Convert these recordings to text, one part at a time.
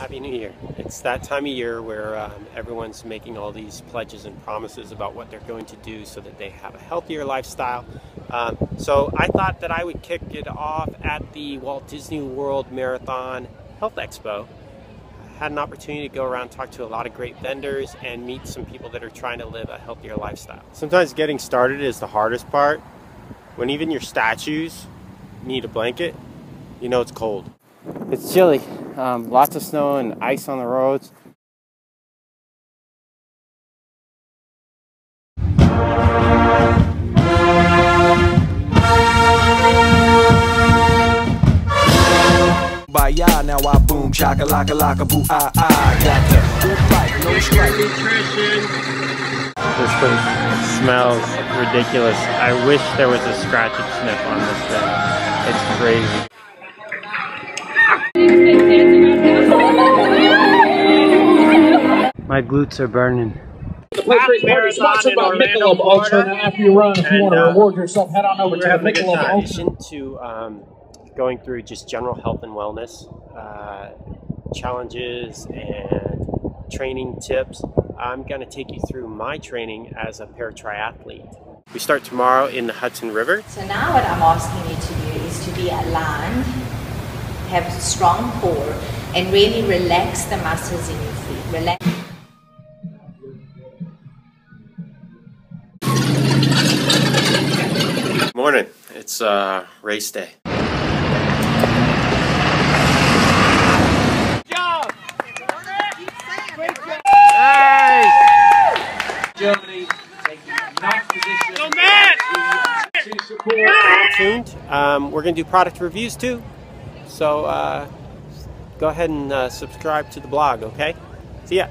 Happy New Year. It's that time of year where um, everyone's making all these pledges and promises about what they're going to do so that they have a healthier lifestyle. Um, so I thought that I would kick it off at the Walt Disney World Marathon Health Expo. I had an opportunity to go around talk to a lot of great vendors and meet some people that are trying to live a healthier lifestyle. Sometimes getting started is the hardest part. When even your statues need a blanket, you know it's cold. It's chilly. Um, lots of snow and ice on the roads. By ya now I boom chaka laka laka boo ah ah got the good fight no strike This place smells ridiculous. I wish there was a scratch and sniff on this thing. It's crazy. My glutes are burning. The Patriot Party sponsored by Michelob Ultra. Now, after you run, if you want to uh, reward yourself, head on over to the having a good Michelob time. In Ultra. addition to um, going through just general health and wellness uh, challenges and training tips, I'm going to take you through my training as a paratriathlete. We start tomorrow in the Hudson River. So now what I'm asking you to do is to be aligned, have a strong core, and really relax the muscles in your feet. Relax. Morning. It's uh, race day. Germany taking ninth position to support. tuned. Um, we're going to do product reviews too. So uh, go ahead and uh, subscribe to the blog, okay? See ya.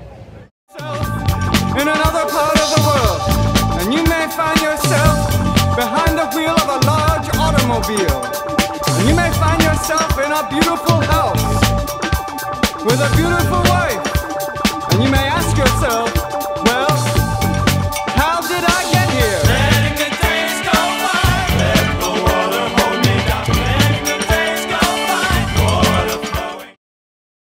in another part of the world and you may find yourself automobile and you may find yourself in a beautiful house with a beautiful wife